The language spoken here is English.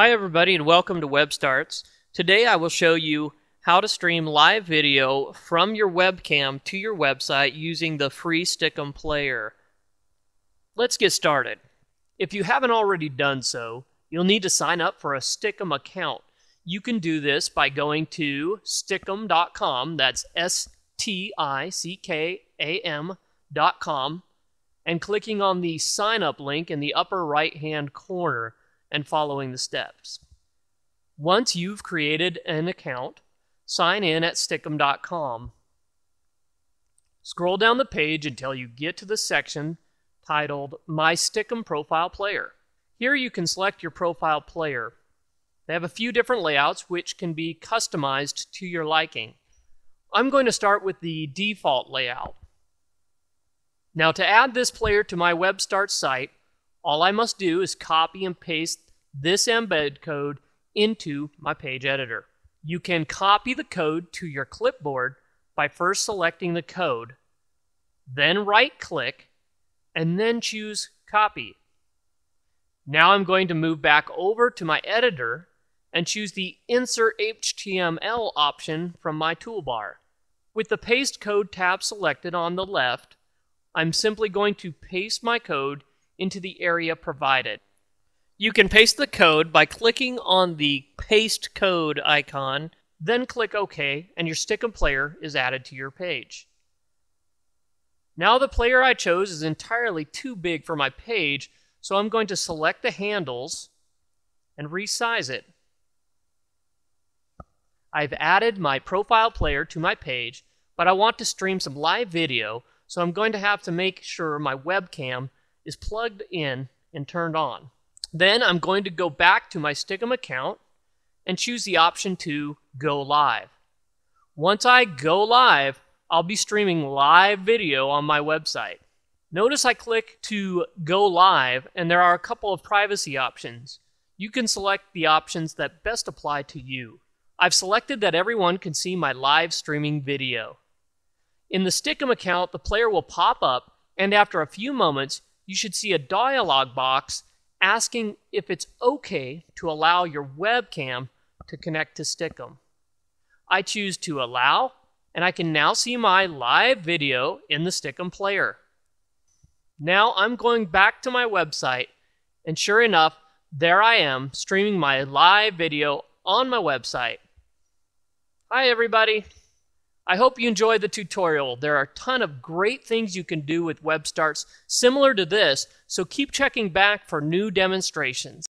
Hi everybody and welcome to WebStarts. Today I will show you how to stream live video from your webcam to your website using the free Stickam player. Let's get started. If you haven't already done so, you'll need to sign up for a Stickam account. You can do this by going to stickam.com, that's S T I C K A M.com, and clicking on the sign up link in the upper right hand corner and following the steps. Once you've created an account, sign in at stickam.com. Scroll down the page until you get to the section titled My Stickam Profile Player. Here you can select your profile player. They have a few different layouts which can be customized to your liking. I'm going to start with the default layout. Now to add this player to my WebStart site, all I must do is copy and paste this embed code into my page editor. You can copy the code to your clipboard by first selecting the code, then right click, and then choose copy. Now I'm going to move back over to my editor and choose the Insert HTML option from my toolbar. With the Paste Code tab selected on the left, I'm simply going to paste my code into the area provided. You can paste the code by clicking on the Paste Code icon, then click OK, and your Stickam player is added to your page. Now the player I chose is entirely too big for my page, so I'm going to select the handles and resize it. I've added my profile player to my page, but I want to stream some live video, so I'm going to have to make sure my webcam is plugged in and turned on. Then I'm going to go back to my Stickam account and choose the option to go live. Once I go live, I'll be streaming live video on my website. Notice I click to go live and there are a couple of privacy options. You can select the options that best apply to you. I've selected that everyone can see my live streaming video. In the Stickam account, the player will pop up, and after a few moments, you should see a dialog box asking if it's okay to allow your webcam to connect to Stickam. I choose to allow, and I can now see my live video in the Stickam player. Now I'm going back to my website, and sure enough, there I am streaming my live video on my website. Hi, everybody. I hope you enjoyed the tutorial. There are a ton of great things you can do with WebStarts similar to this, so keep checking back for new demonstrations.